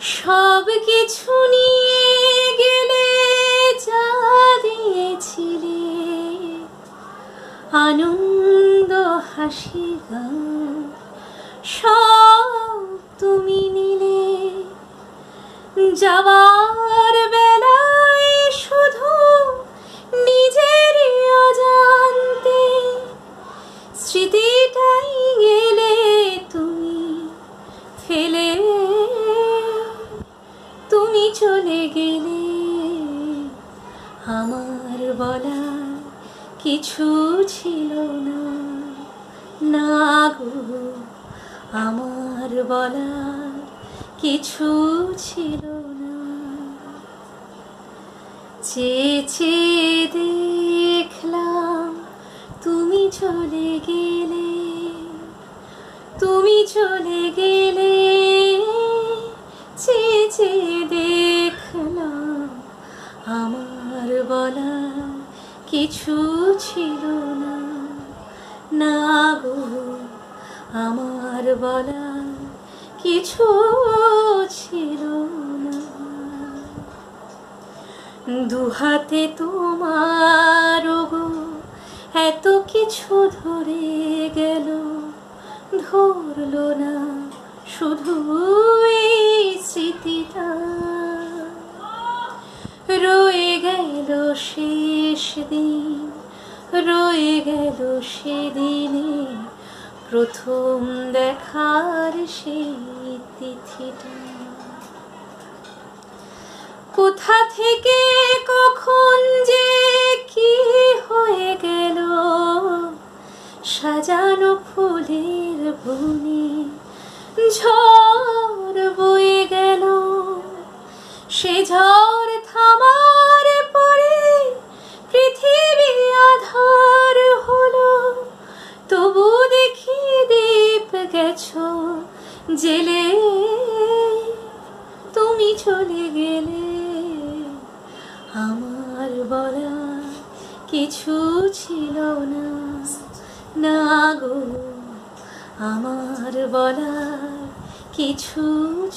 সব কিছু নিয়ে গেলে যা দিয়েছিলে। আনন্দ, হাসি সব তুমি নিলে। যাওয়ার বেলায় শুধু নিজের অজান্তে স্মৃতিটাই গেলে তুমি ফেলে চলে গেলে আমার বলা কিছু ছিল না। না গো, আমার বলা কিছু ছিল না। চেয়ে চেয়ে দেখলাম তুমি চলে গেলে, তুমি চলে গেলে চেয়ে চেয়ে কিছু ছিল না। না গো, আমার বলা কিছু ছিল না। দুহাতে তোমার গো এত কিছু ধরে গেল। ধরলো না শুধু এই স্মৃতিটা। রয়ে গেল শেষ দিন, রয়ে গেল সেদিনে প্রথম দেখার সেই তিথিটা। কোথা থেকে কখন যে কি হয়ে গেল, সাজানো ফুলের বনে ঝড় গেছো জেলে, তুমি চলে গেলে। আমার বলা কিছু ছিল না না গো, আমার বলা কিছু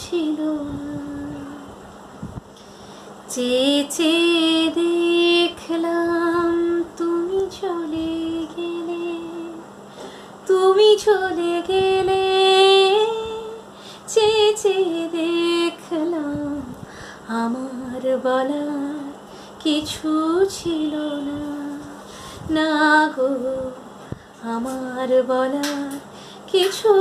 ছিল না। চেয়ে দেখলাম তুমি চলে গেলে, তুমি চলে গেলে। চেয়ে দেখলাম আমার বলার কিছু ছিল না। না গো আমার বলার কিছু